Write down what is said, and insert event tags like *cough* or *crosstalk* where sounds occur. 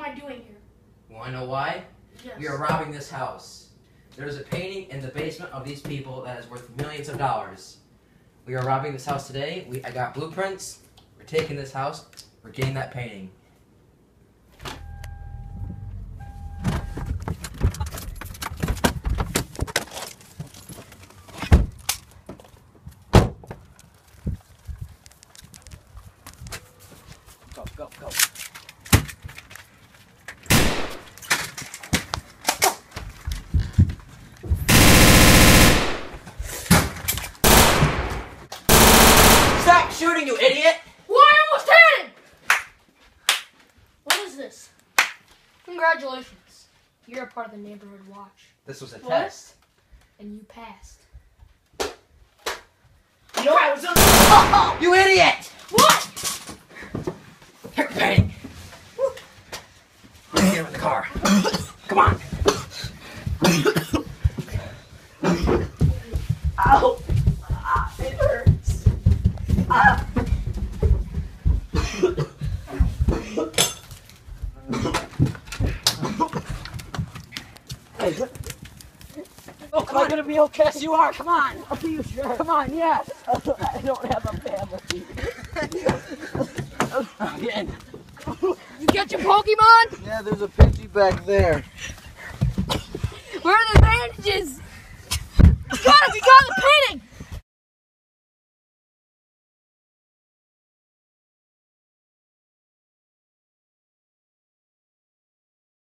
I doing here? Want to know why? Yes. We are robbing this house. There's a painting in the basement of these people that is worth millions of dollars. We are robbing this house today. We I got blueprints. We're taking this house. We're getting that painting. Go, go, shooting, you idiot! Why am I almost had him? What is this? Congratulations. You're a part of the neighborhood watch. This was a What? test. And you passed. You know I was on. *laughs* You idiot! What? Here, painting. Let's get in the car. Come on. Oh, am I gonna be okay? Yes, you are. Come on. Are you sure? Come on. Yes. *laughs* I don't have a family. Again. You get your Pokemon? Yeah, there's a Pidgey back there. Where are the bandages? You got it! We got the painting!